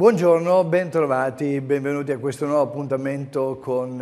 Buongiorno, bentrovati, benvenuti a questo nuovo appuntamento con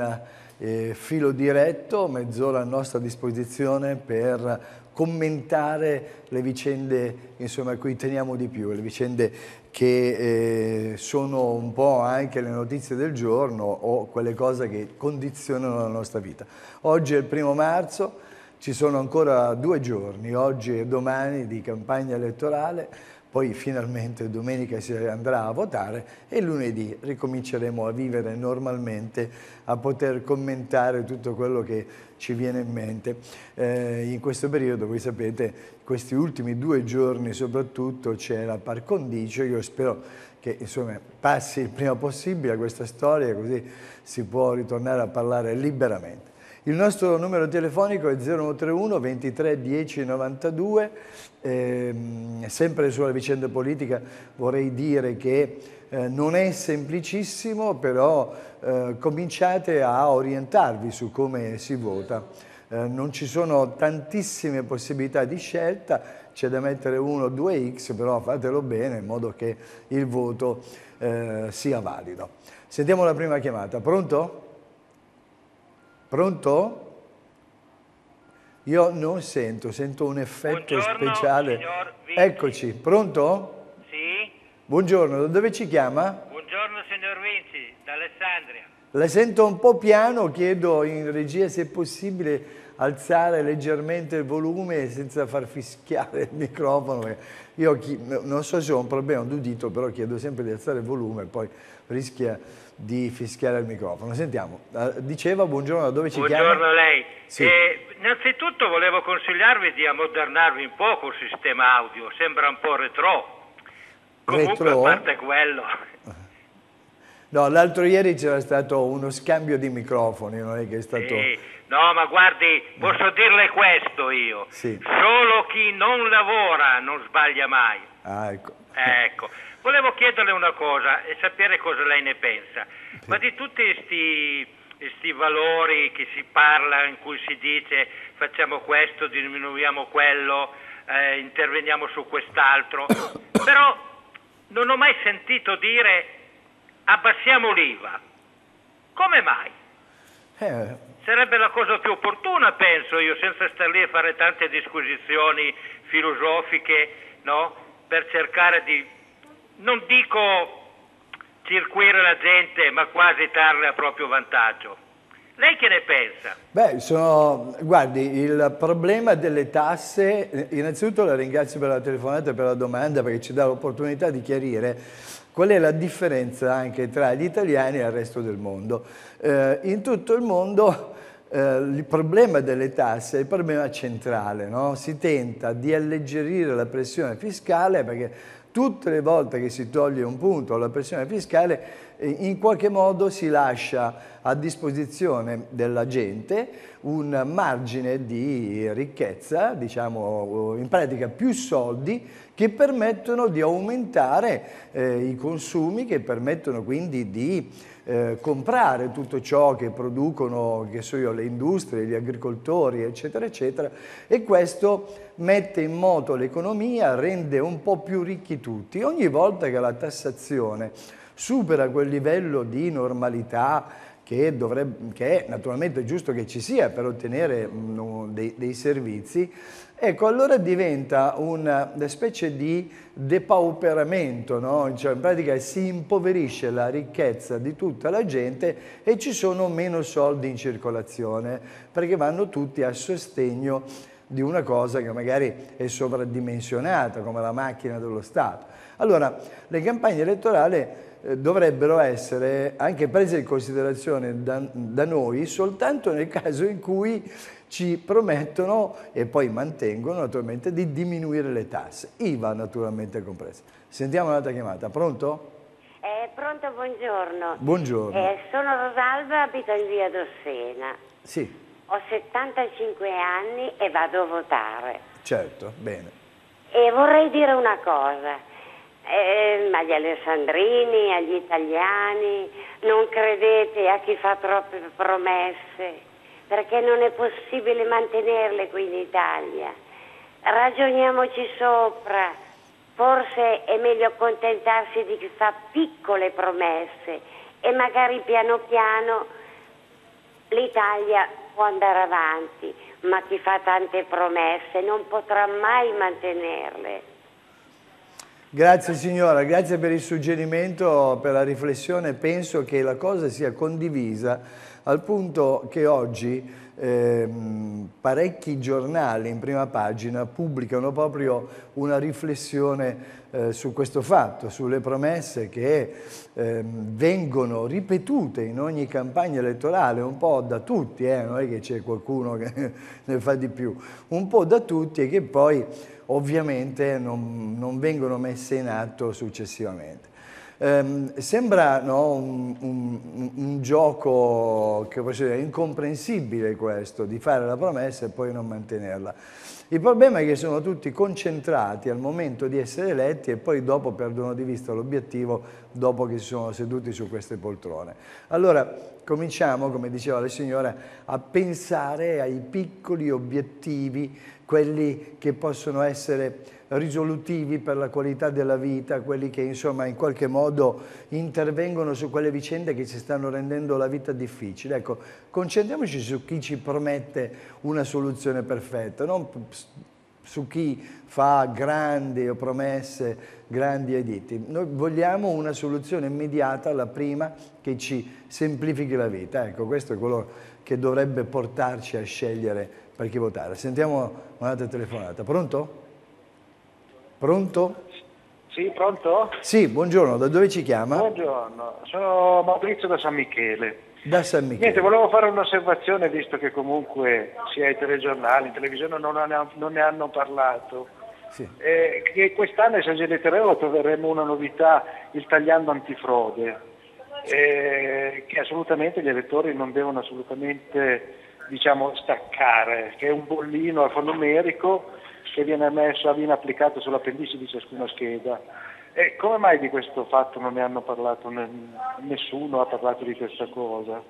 eh, Filo Diretto, mezz'ora a nostra disposizione per commentare le vicende insomma, a cui teniamo di più, le vicende che eh, sono un po' anche le notizie del giorno o quelle cose che condizionano la nostra vita. Oggi è il primo marzo, ci sono ancora due giorni, oggi e domani, di campagna elettorale, poi finalmente domenica si andrà a votare e lunedì ricominceremo a vivere normalmente, a poter commentare tutto quello che ci viene in mente. Eh, in questo periodo, voi sapete, questi ultimi due giorni soprattutto c'è la par condicio, io spero che insomma, passi il prima possibile questa storia così si può ritornare a parlare liberamente. Il nostro numero telefonico è 0131 23 10 92, eh, sempre sulla vicenda politica vorrei dire che eh, non è semplicissimo, però eh, cominciate a orientarvi su come si vota. Eh, non ci sono tantissime possibilità di scelta, c'è da mettere 1 o 2x, però fatelo bene in modo che il voto eh, sia valido. Sentiamo la prima chiamata. Pronto? Pronto? Io non sento, sento un effetto Buongiorno, speciale. Eccoci, pronto? Sì. Buongiorno, da dove ci chiama? Buongiorno signor Vinci, da Alessandria. La sento un po' piano, chiedo in regia se è possibile alzare leggermente il volume senza far fischiare il microfono. Io non so se ho un problema d'udito, però chiedo sempre di alzare il volume, poi rischia di fischiare il microfono. Sentiamo, eh, diceva buongiorno, da dove ci buongiorno chiama? Buongiorno a lei. Sì. Eh, innanzitutto volevo consigliarvi di ammodernarvi un po' col sistema audio, sembra un po' retro. Comunque retro? a parte quello... No, l'altro ieri c'era stato uno scambio di microfoni, non è che è stato... Sì. No, ma guardi, posso dirle questo io. Sì. Solo chi non lavora non sbaglia mai. Ah, ecco. Ecco. Volevo chiederle una cosa e sapere cosa lei ne pensa. Ma di tutti questi valori che si parla, in cui si dice facciamo questo, diminuiamo quello, eh, interveniamo su quest'altro, però non ho mai sentito dire abbassiamo l'IVA. Come mai? Eh. Sarebbe la cosa più opportuna, penso io, senza stare lì a fare tante disquisizioni filosofiche, no? Per cercare di, non dico circuire la gente, ma quasi darle a proprio vantaggio. Lei che ne pensa? Beh, sono, guardi, il problema delle tasse, innanzitutto la ringrazio per la telefonata e per la domanda perché ci dà l'opportunità di chiarire qual è la differenza anche tra gli italiani e il resto del mondo. Eh, in tutto il mondo eh, il problema delle tasse è il problema centrale, no? si tenta di alleggerire la pressione fiscale perché tutte le volte che si toglie un punto alla pressione fiscale in qualche modo si lascia a disposizione della gente un margine di ricchezza, diciamo in pratica più soldi che permettono di aumentare eh, i consumi, che permettono quindi di eh, comprare tutto ciò che producono che so io, le industrie, gli agricoltori, eccetera, eccetera, e questo mette in moto l'economia, rende un po' più ricchi tutti. Ogni volta che la tassazione supera quel livello di normalità che, dovrebbe, che è naturalmente giusto che ci sia per ottenere mh, dei, dei servizi, Ecco, allora diventa una specie di depauperamento, no? cioè in pratica si impoverisce la ricchezza di tutta la gente e ci sono meno soldi in circolazione perché vanno tutti a sostegno di una cosa che magari è sovradimensionata come la macchina dello Stato. Allora, le campagne elettorali dovrebbero essere anche prese in considerazione da, da noi soltanto nel caso in cui ci promettono e poi mantengono naturalmente di diminuire le tasse, IVA naturalmente compresa. Sentiamo un'altra chiamata, pronto? Eh, pronto, buongiorno. Buongiorno. Eh, sono Rosalba, abito in via Dossena. Sì. Ho 75 anni e vado a votare. Certo, bene. E vorrei dire una cosa, eh, agli alessandrini, agli italiani, non credete a chi fa troppe promesse perché non è possibile mantenerle qui in Italia. Ragioniamoci sopra, forse è meglio accontentarsi di chi fa piccole promesse e magari piano piano l'Italia può andare avanti, ma chi fa tante promesse non potrà mai mantenerle. Grazie signora, grazie per il suggerimento, per la riflessione. Penso che la cosa sia condivisa al punto che oggi eh, parecchi giornali in prima pagina pubblicano proprio una riflessione eh, su questo fatto, sulle promesse che eh, vengono ripetute in ogni campagna elettorale, un po' da tutti, eh, non è che c'è qualcuno che ne fa di più, un po' da tutti e che poi ovviamente non, non vengono messe in atto successivamente. Um, sembra no, un, un, un, gioco che dire, incomprensibile questo, di fare la promessa e poi non mantenerla. Il problema è che sono tutti concentrati al momento di essere eletti e poi dopo perdono di vista l'obiettivo dopo che si sono seduti su queste poltrone. Allora cominciamo, come diceva la signora, a pensare ai piccoli obiettivi, quelli che possono essere risolutivi per la qualità della vita, quelli che insomma in qualche modo intervengono su quelle vicende che ci stanno rendendo la vita difficile. Ecco, concentriamoci su chi ci promette una soluzione perfetta, non su chi fa grandi promesse, grandi editi. Noi vogliamo una soluzione immediata, la prima, che ci semplifichi la vita. Ecco, questo è quello che dovrebbe portarci a scegliere per chi votare. Sentiamo un'altra telefonata. Pronto? Pronto? Sì, pronto? Sì, buongiorno, da dove ci chiama? Buongiorno, sono Maurizio da San Michele. Da San Michele. Niente, volevo fare un'osservazione visto che comunque sia ai telegiornali, in televisione non ne, non ne hanno parlato. Sì. Eh, che quest'anno ai Sageli Terreo troveremo una novità, il tagliando antifrode, eh, che assolutamente gli elettori non devono assolutamente diciamo, staccare, che è un bollino alfanumerico che viene, messo, viene applicato sull'appendice di ciascuna scheda. E come mai di questo fatto non ne hanno parlato? Nessuno ha parlato di questa cosa.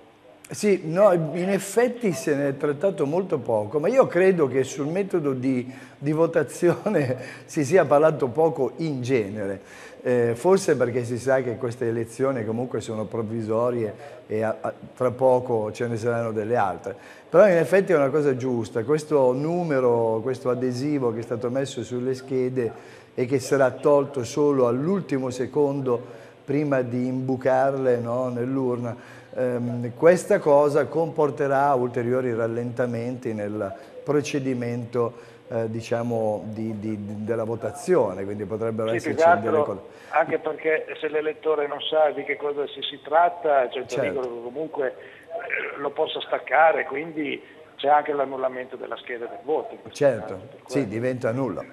Sì, no, in effetti se ne è trattato molto poco, ma io credo che sul metodo di, di votazione si sia parlato poco in genere. Eh, forse perché si sa che queste elezioni comunque sono provvisorie e a, a, tra poco ce ne saranno delle altre. Però in effetti è una cosa giusta, questo numero, questo adesivo che è stato messo sulle schede e che sarà tolto solo all'ultimo secondo prima di imbucarle no, nell'urna, ehm, questa cosa comporterà ulteriori rallentamenti nel procedimento eh, diciamo, di, di, della votazione, quindi potrebbero sì, esserci delle cose. Anche perché se l'elettore non sa di che cosa si, si tratta, c'è il pericolo certo. che comunque eh, lo possa staccare, quindi c'è anche l'annullamento della scheda del voto. Certo, caso, sì, diventa nullo.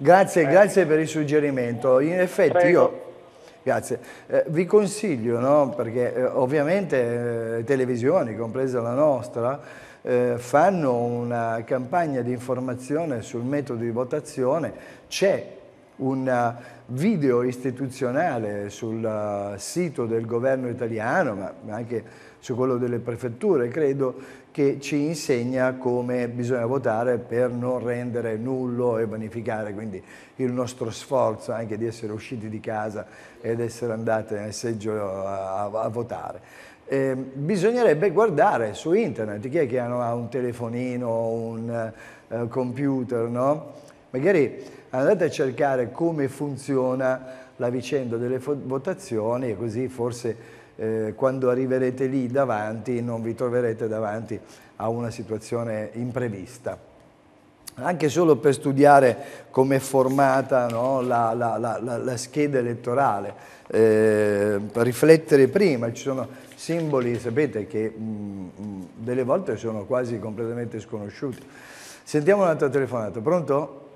Grazie, eh. grazie per il suggerimento. In effetti Prego. io... Grazie. Eh, vi consiglio, no? perché eh, ovviamente eh, televisioni, compresa la nostra, eh, fanno una campagna di informazione sul metodo di votazione, c'è un video istituzionale sul uh, sito del governo italiano, ma anche su quello delle prefetture, credo, che ci insegna come bisogna votare per non rendere nullo e vanificare quindi il nostro sforzo anche di essere usciti di casa ed essere andati nel seggio a, a votare. Eh, bisognerebbe guardare su internet chi è che ha un telefonino, un uh, computer, no? Magari andate a cercare come funziona la vicenda delle votazioni e così forse eh, quando arriverete lì davanti non vi troverete davanti a una situazione imprevista. Anche solo per studiare come è formata no, la, la, la, la, scheda elettorale, eh, per riflettere prima, ci sono simboli, sapete, che mh, mm, mm, delle volte sono quasi completamente sconosciuti. Sentiamo un'altra telefonata, pronto?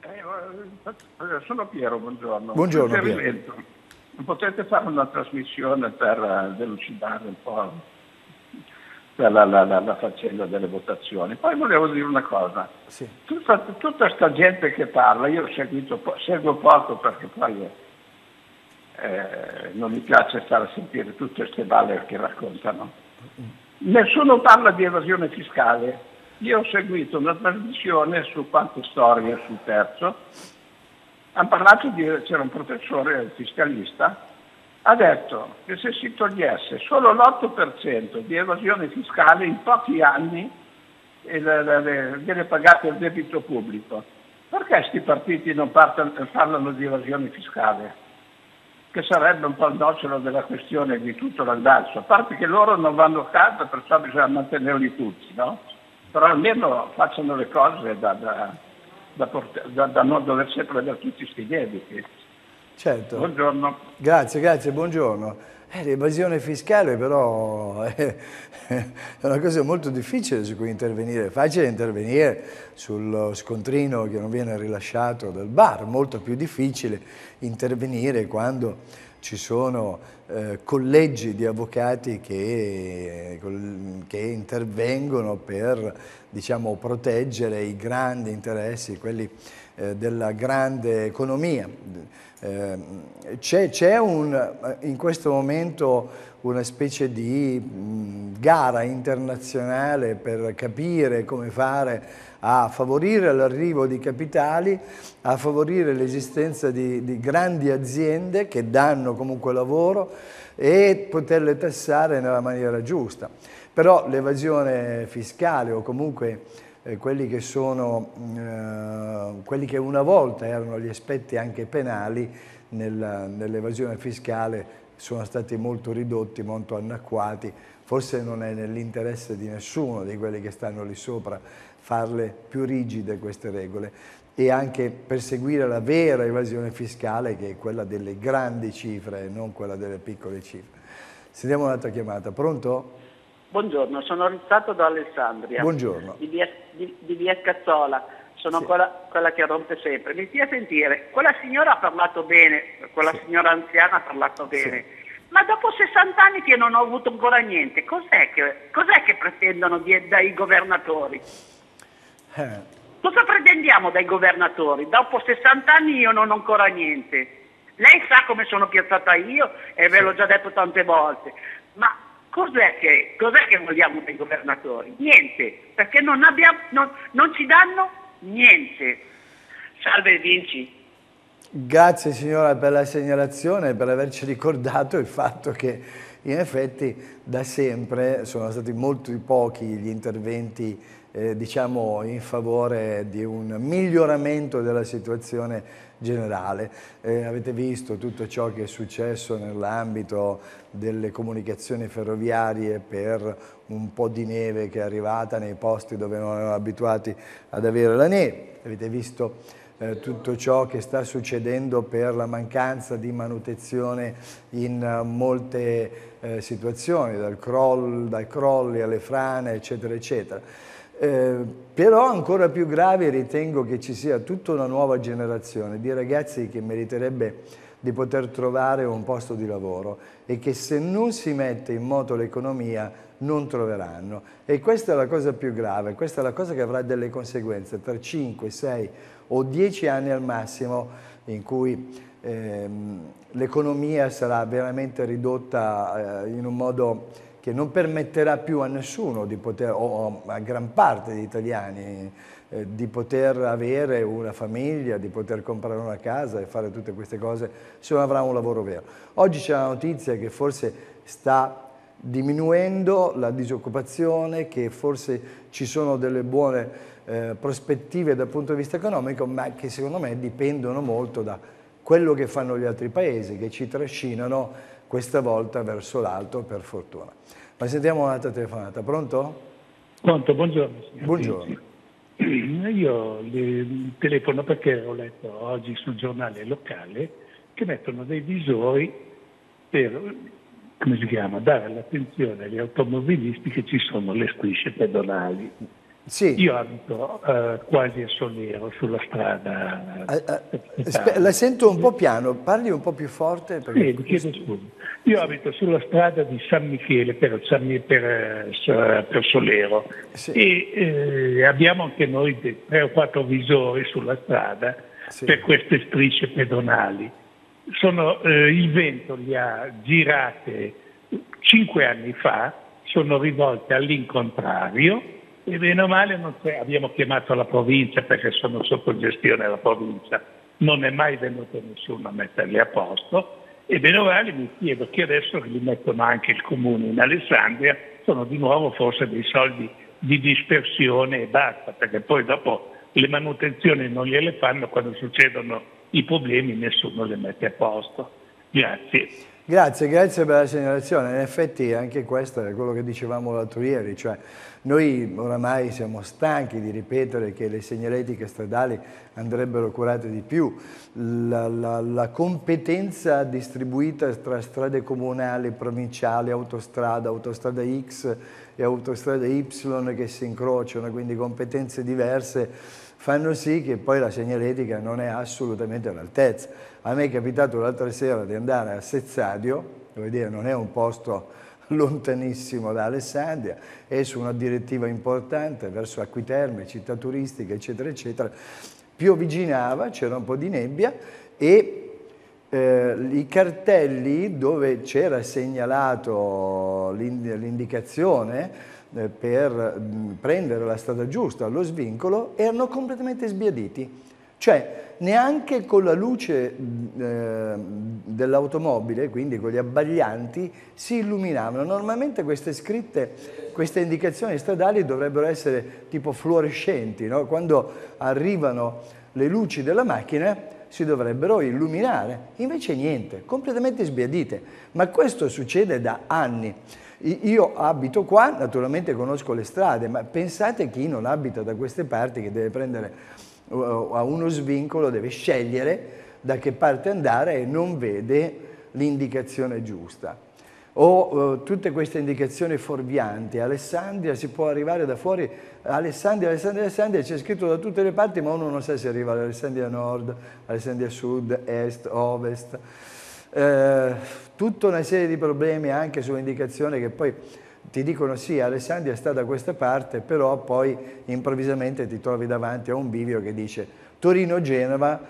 Eh, sono Piero, buongiorno. Buongiorno Piero. Potete fare una trasmissione per eh, delucidare un po' la, la, la, la, faccenda delle votazioni. Poi volevo dire una cosa. Sì. Tutta, questa gente che parla, io ho seguito, seguo poco perché poi eh, non mi piace stare a sentire tutte queste balle che raccontano. Nessuno parla di evasione fiscale. Io ho seguito una trasmissione su quante storie sul terzo hanno parlato di, c'era un professore fiscalista, ha detto che se si togliesse solo l'8% di evasione fiscale in pochi anni viene pagato il debito pubblico. Perché questi partiti non parlano di evasione fiscale? Che sarebbe un po' il nocciolo della questione di tutto l'andazzo. A parte che loro non vanno a casa, perciò bisogna mantenerli tutti, no? Però almeno facciano le cose da, da, da, da non dover sempre avere tutti questi debiti. Certo. Buongiorno. Grazie, grazie, buongiorno. Eh, l'evasione fiscale però è una cosa molto difficile su cui intervenire, è facile intervenire sullo scontrino che non viene rilasciato dal bar, molto più difficile intervenire quando ci sono eh, collegi di avvocati che, che intervengono per diciamo, proteggere i grandi interessi, quelli eh, della grande economia. Eh, c'è in questo momento una specie di mh, gara internazionale per capire come fare a favorire l'arrivo di capitali, a favorire l'esistenza di, di grandi aziende che danno comunque lavoro e poterle tassare nella maniera giusta. Però l'evasione fiscale o comunque eh, quelli, che sono, eh, quelli che una volta erano gli aspetti anche penali nell'evasione fiscale sono stati molto ridotti, molto anacquati, forse non è nell'interesse di nessuno di quelli che stanno lì sopra farle più rigide queste regole e anche perseguire la vera evasione fiscale che è quella delle grandi cifre e non quella delle piccole cifre. Sentiamo un'altra chiamata, pronto? Buongiorno, sono Rizzato da Alessandria. Buongiorno. Di via, di, di via Cazzola, sono sì. quella, quella, che rompe sempre. Mi stia a sentire, quella signora ha parlato bene, quella sì. signora anziana ha parlato bene, sì. ma dopo 60 anni che non ho avuto ancora niente, cos'è che, cos'è che pretendono di, dai governatori? Eh. Cosa pretendiamo dai governatori? Dopo 60 anni io non ho ancora niente. Lei sa come sono piazzata io e ve l'ho già detto tante volte, ma Cos'è che, cos'è che, vogliamo dai governatori? Niente, perché non, abbiamo, non, non ci danno niente. Salve Vinci. Grazie signora per la segnalazione e per averci ricordato il fatto che in effetti da sempre sono stati molto pochi gli interventi eh, diciamo in favore di un miglioramento della situazione generale. Eh, avete visto tutto ciò che è successo nell'ambito delle comunicazioni ferroviarie per un po' di neve che è arrivata nei posti dove non erano abituati ad avere la neve. Avete visto eh, tutto ciò che sta succedendo per la mancanza di manutenzione in uh, molte eh, situazioni, dal croll, dai crolli alle frane, eccetera, eccetera. Eh, però ancora più grave ritengo che ci sia tutta una nuova generazione di ragazzi che meriterebbe di poter trovare un posto di lavoro e che se non si mette in moto l'economia non troveranno. E questa è la cosa più grave, questa è la cosa che avrà delle conseguenze tra 5, 6 o 10 anni al massimo in cui ehm, l'economia sarà veramente ridotta eh, in un modo che non permetterà più a nessuno, poter, o a gran parte degli italiani, eh, di poter avere una famiglia, di poter comprare una casa e fare tutte queste cose se non avrà un lavoro vero. Oggi c'è la notizia che forse sta diminuendo la disoccupazione, che forse ci sono delle buone eh, prospettive dal punto di vista economico, ma che secondo me dipendono molto da quello che fanno gli altri paesi, che ci trascinano questa volta verso l'alto per fortuna. Ma sentiamo un'altra telefonata, pronto? Pronto, buongiorno. Signor buongiorno. Io telefono perché ho letto oggi sul giornale locale che mettono dei visori per, come si chiama, dare l'attenzione agli automobilisti che ci sono le strisce pedonali. Sì. Io abito uh, quasi a Solero, sulla strada. Uh, uh, la sento un po' piano, parli un po' più forte. Sì, chiedo scusa. Io abito sulla strada di San Michele per, per, per, per Solero sì. e eh, abbiamo anche noi tre o quattro visori sulla strada sì. per queste strisce pedonali. Sono, eh, il vento li ha girate cinque anni fa, sono rivolte all'incontrario e bene o male abbiamo chiamato la provincia perché sono sotto gestione della provincia non è mai venuto nessuno a metterli a posto e bene o male mi chiedo che adesso li mettono anche il comune in Alessandria sono di nuovo forse dei soldi di dispersione e basta, perché poi dopo le manutenzioni non gliele fanno quando succedono i problemi, nessuno le mette a posto. Grazie. Grazie, grazie per la segnalazione. In effetti anche questo è quello che dicevamo l'altro ieri, cioè noi oramai siamo stanchi di ripetere che le segnaletiche stradali andrebbero curate di più. La, la, la competenza distribuita tra strade comunali, provinciali, autostrada, autostrada X e autostrada Y che si incrociano, quindi competenze diverse, fanno sì che poi la segnaletica non è assolutamente all'altezza. A me è capitato l'altra sera di andare a Sezzadio, devo dire non è un posto lontanissimo da Alessandria, è su una direttiva importante verso Acquiterme, città turistica, eccetera, eccetera. Pioviginava, c'era un po' di nebbia e eh, i cartelli dove c'era segnalato l'indicazione eh, per mh, prendere la strada giusta allo svincolo erano completamente sbiaditi. Cioè, neanche con la luce eh, dell'automobile, quindi con gli abbaglianti, si illuminavano. Normalmente queste scritte, queste indicazioni stradali dovrebbero essere tipo fluorescenti, no? quando arrivano le luci della macchina si dovrebbero illuminare, invece niente, completamente sbiadite. Ma questo succede da anni. Io abito qua, naturalmente conosco le strade, ma pensate chi non abita da queste parti che deve prendere a uno svincolo deve scegliere da che parte andare e non vede l'indicazione giusta. O uh, tutte queste indicazioni fuorvianti, Alessandria si può arrivare da fuori, Alessandria, Alessandria, Alessandria, c'è scritto da tutte le parti ma uno non sa se arriva ad Alessandria Nord, Alessandria Sud, Est, Ovest. Eh, tutta una serie di problemi anche sull'indicazione che poi ti dicono sì, Alessandria sta da questa parte, però poi improvvisamente ti trovi davanti a un bivio che dice Torino-Genova,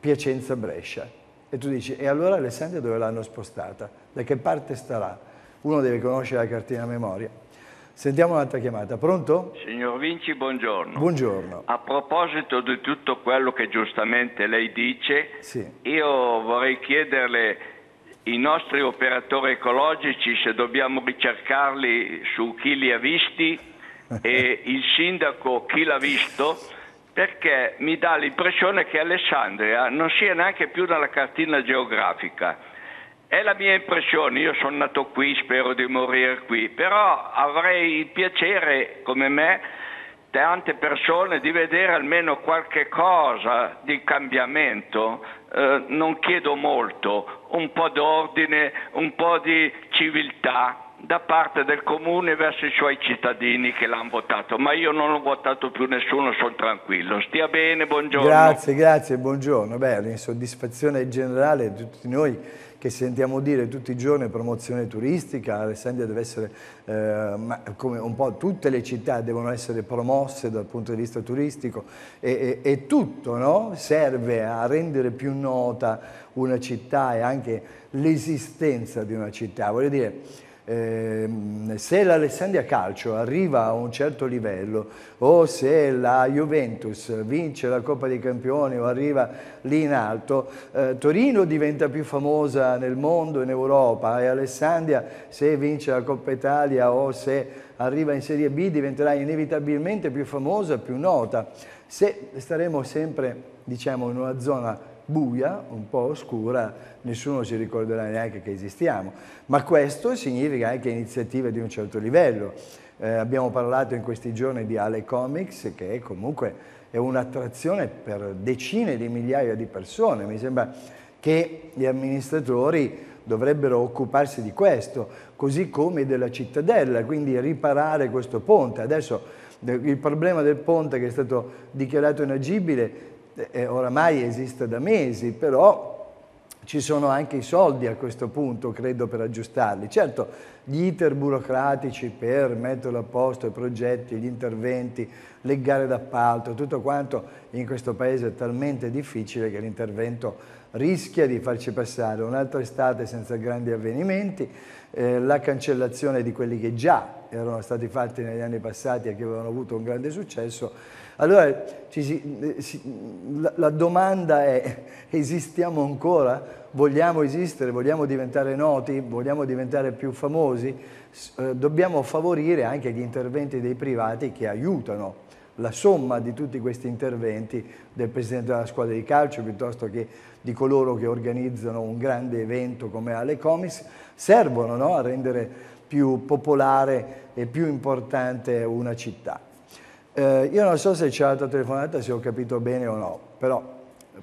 Piacenza-Brescia. E tu dici, e allora Alessandria dove l'hanno spostata? Da che parte starà? Uno deve conoscere la cartina a memoria. Sentiamo un'altra chiamata. Pronto? Signor Vinci, buongiorno. Buongiorno. A proposito di tutto quello che giustamente lei dice, sì. io vorrei chiederle i nostri operatori ecologici, se dobbiamo ricercarli su chi li ha visti e il sindaco chi l'ha visto, perché mi dà l'impressione che Alessandria non sia neanche più nella cartina geografica. È la mia impressione, io sono nato qui, spero di morire qui, però avrei il piacere, come me, tante persone di vedere almeno qualche cosa di cambiamento. Eh, non chiedo molto, un po' d'ordine, un po' di civiltà da parte del comune verso i suoi cittadini che l'hanno votato, ma io non ho votato più nessuno, sono tranquillo. Stia bene, buongiorno. Grazie, grazie, buongiorno. Beh, l'insoddisfazione generale di tutti noi che sentiamo dire tutti i giorni promozione turistica, Alessandria deve essere, eh, come un po' tutte le città devono essere promosse dal punto di vista turistico e, e, e tutto no? serve a rendere più nota una città e anche l'esistenza di una città. Voglio dire, eh, se l'Alessandria Calcio arriva a un certo livello o se la Juventus vince la Coppa dei Campioni o arriva lì in alto, eh, Torino diventa più famosa nel mondo, in Europa e Alessandria se vince la Coppa Italia o se arriva in Serie B diventerà inevitabilmente più famosa, più nota. Se staremo sempre diciamo, in una zona buia, un po' oscura, nessuno si ricorderà neanche che esistiamo. Ma questo significa anche iniziative di un certo livello. Eh, abbiamo parlato in questi giorni di Ale Comics, che comunque è un'attrazione per decine di migliaia di persone. Mi sembra che gli amministratori dovrebbero occuparsi di questo, così come della cittadella, quindi riparare questo ponte. Adesso il problema del ponte che è stato dichiarato inagibile eh, oramai esiste da mesi, però ci sono anche i soldi a questo punto, credo, per aggiustarli. Certo, gli iter burocratici per mettere a posto i progetti, gli interventi, le gare d'appalto, tutto quanto in questo paese è talmente difficile che l'intervento rischia di farci passare un'altra estate senza grandi avvenimenti, eh, la cancellazione di quelli che già erano stati fatti negli anni passati e che avevano avuto un grande successo. Allora si, eh, si, la, la domanda è esistiamo ancora? Vogliamo esistere? Vogliamo diventare noti? Vogliamo diventare più famosi? Eh, dobbiamo favorire anche gli interventi dei privati che aiutano la somma di tutti questi interventi del Presidente della squadra di calcio piuttosto che di coloro che organizzano un grande evento come Ale Comics, servono no? a rendere più popolare e più importante una città. Eh, io non so se c'è altra telefonata, se ho capito bene o no, però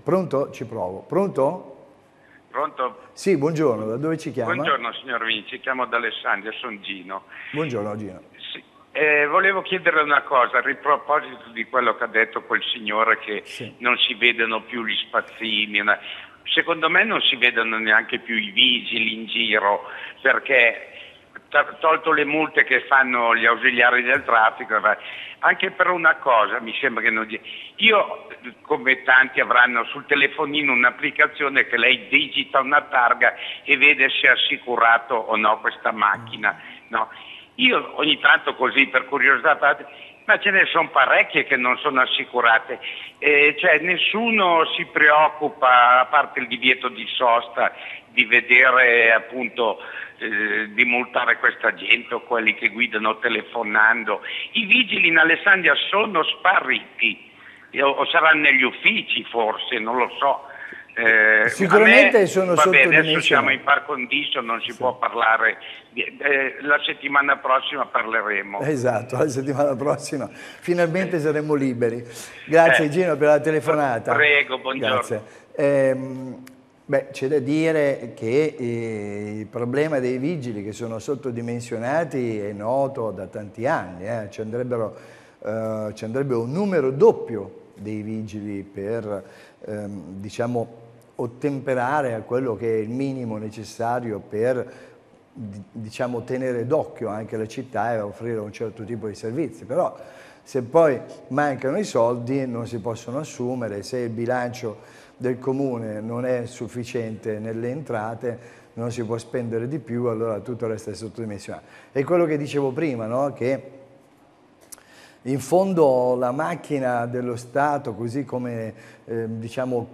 pronto? Ci provo. Pronto? Pronto? Sì, buongiorno, da dove ci chiama? Buongiorno signor Vinci, chiamo da Alessandria, sono Gino. Buongiorno Gino. Sì. Eh, volevo chiederle una cosa, a riproposito di quello che ha detto quel signore che sì. non si vedono più gli spazzini, una... secondo me non si vedono neanche più i vigili in giro perché tolto le multe che fanno gli ausiliari del traffico, anche per una cosa mi sembra che non... Io, come tanti, avranno sul telefonino un'applicazione che lei digita una targa e vede se è assicurato o no questa macchina. No. Io ogni tanto così per curiosità, ma ce ne sono parecchie che non sono assicurate, eh, cioè nessuno si preoccupa, a parte il divieto di sosta, di vedere appunto eh, di multare questa gente o quelli che guidano telefonando. I vigili in Alessandria sono spariti o saranno negli uffici forse, non lo so. Eh, Sicuramente me, sono va bene, adesso siamo in par condition, non si sì. può parlare, eh, la settimana prossima parleremo. Esatto, la settimana prossima finalmente saremo liberi. Grazie eh, Gino per la telefonata. Prego, buongiorno. Grazie. Beh, c'è da dire che eh, il problema dei vigili che sono sottodimensionati è noto da tanti anni, eh. ci, eh, ci andrebbe un numero doppio dei vigili per ehm, diciamo, ottemperare a quello che è il minimo necessario per diciamo, tenere d'occhio anche la città e offrire un certo tipo di servizi. Però se poi mancano i soldi non si possono assumere, se il bilancio del comune non è sufficiente nelle entrate non si può spendere di più, allora tutto resta sottodimensionato. È quello che dicevo prima, no? che in fondo la macchina dello Stato, così come eh, diciamo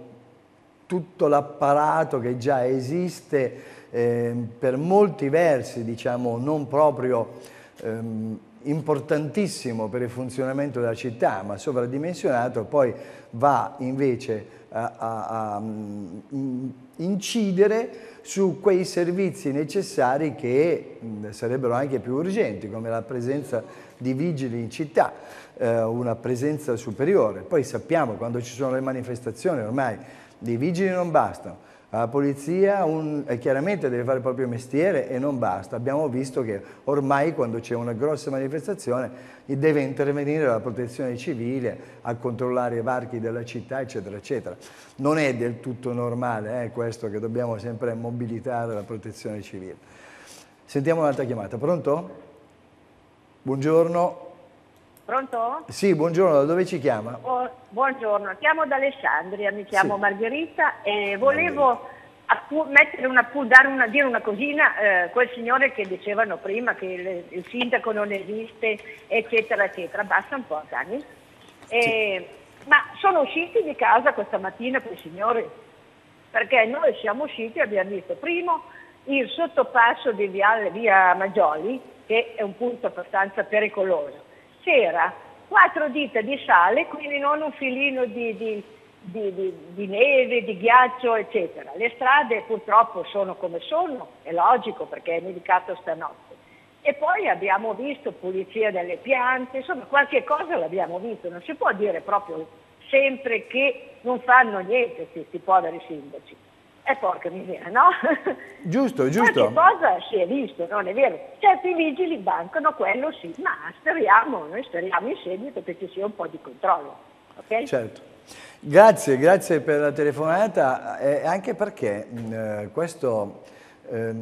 tutto l'apparato che già esiste eh, per molti versi diciamo non proprio ehm, importantissimo per il funzionamento della città ma sovradimensionato poi va invece a, a, a mm, incidere su quei servizi necessari che mm, sarebbero anche più urgenti come la presenza di vigili in città eh, una presenza superiore poi sappiamo quando ci sono le manifestazioni ormai dei vigili non bastano. La polizia un, eh, chiaramente deve fare il proprio mestiere e non basta. Abbiamo visto che ormai quando c'è una grossa manifestazione deve intervenire la protezione civile a controllare i varchi della città, eccetera, eccetera. Non è del tutto normale eh, questo che dobbiamo sempre mobilitare la protezione civile. Sentiamo un'altra chiamata. Pronto? Buongiorno. Pronto? Sì, buongiorno, da dove ci chiama? Oh, buongiorno, chiamo da Alessandria, mi chiamo sì. Margherita e volevo una, una, dire una cosina eh, quel signore che dicevano prima che il, il, sindaco non esiste, eccetera, eccetera. Basta un po', Dani. Eh, sì. Ma sono usciti di casa questa mattina quei signori, perché noi siamo usciti e abbiamo visto primo il sottopasso di via, via Maggioli, che è un punto abbastanza pericoloso c'era quattro dita di sale, quindi non un filino di, di, di, di, neve, di ghiaccio, eccetera. Le strade purtroppo sono come sono, è logico perché è nevicato stanotte. E poi abbiamo visto pulizia delle piante, insomma qualche cosa l'abbiamo visto, non si può dire proprio sempre che non fanno niente questi poveri sindaci. E porca miseria, no? Giusto, giusto. Qualche cosa si è visto, non è vero? Certi vigili bancano, quello sì, ma speriamo, noi speriamo in seguito che ci sia un po' di controllo. Okay? Certo. Grazie, grazie per la telefonata, eh, anche perché mh, eh, questo eh,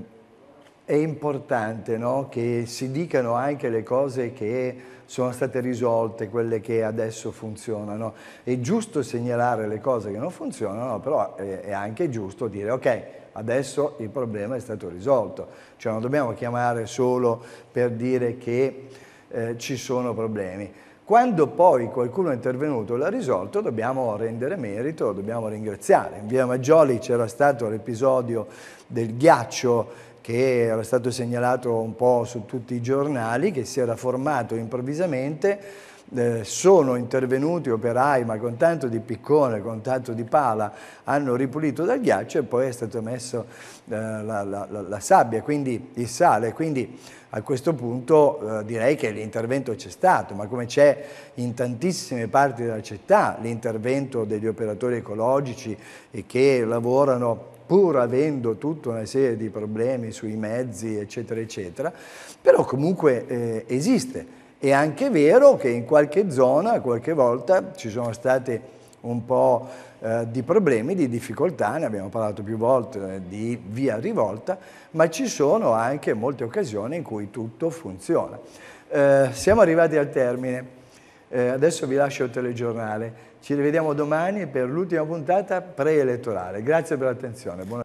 è importante no? che si dicano anche le cose che sono state risolte, quelle che adesso funzionano. È giusto segnalare le cose che non funzionano, però è anche giusto dire ok, adesso il problema è stato risolto. Cioè non dobbiamo chiamare solo per dire che eh, ci sono problemi. Quando poi qualcuno è intervenuto e l'ha risolto, dobbiamo rendere merito, dobbiamo ringraziare. In via Maggioli c'era stato l'episodio del ghiaccio che era stato segnalato un po' su tutti i giornali, che si era formato improvvisamente, eh, sono intervenuti operai, ma con tanto di piccone, con tanto di pala, hanno ripulito dal ghiaccio e poi è stato messo eh, la, la, la, la, sabbia, quindi il sale. Quindi a questo punto eh, direi che l'intervento c'è stato, ma come c'è in tantissime parti della città l'intervento degli operatori ecologici che lavorano pur avendo tutta una serie di problemi sui mezzi, eccetera, eccetera, però comunque eh, esiste. È anche vero che in qualche zona, qualche volta, ci sono stati un po' eh, di problemi, di difficoltà, ne abbiamo parlato più volte eh, di via rivolta, ma ci sono anche molte occasioni in cui tutto funziona. Eh, siamo arrivati al termine, eh, adesso vi lascio il telegiornale. Ci rivediamo domani per l'ultima puntata preelettorale. Grazie per l'attenzione.